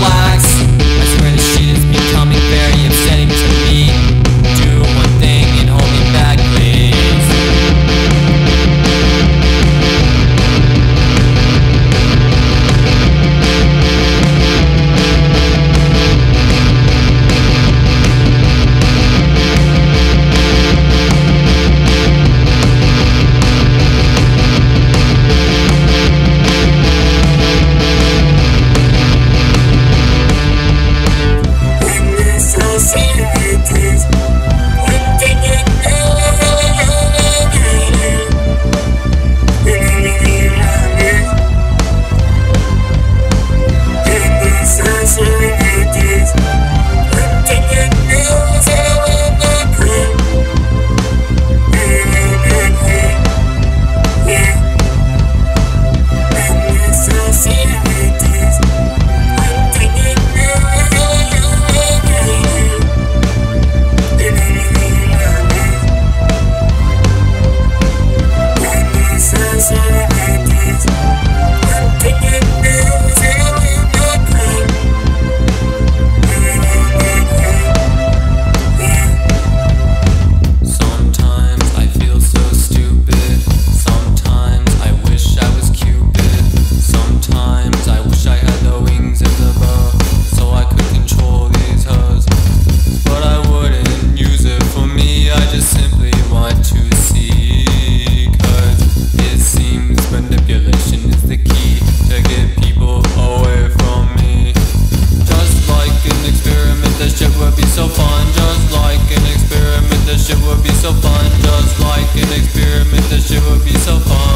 why. Yes. shit would be so fun Just like an experiment, this shit would be so fun.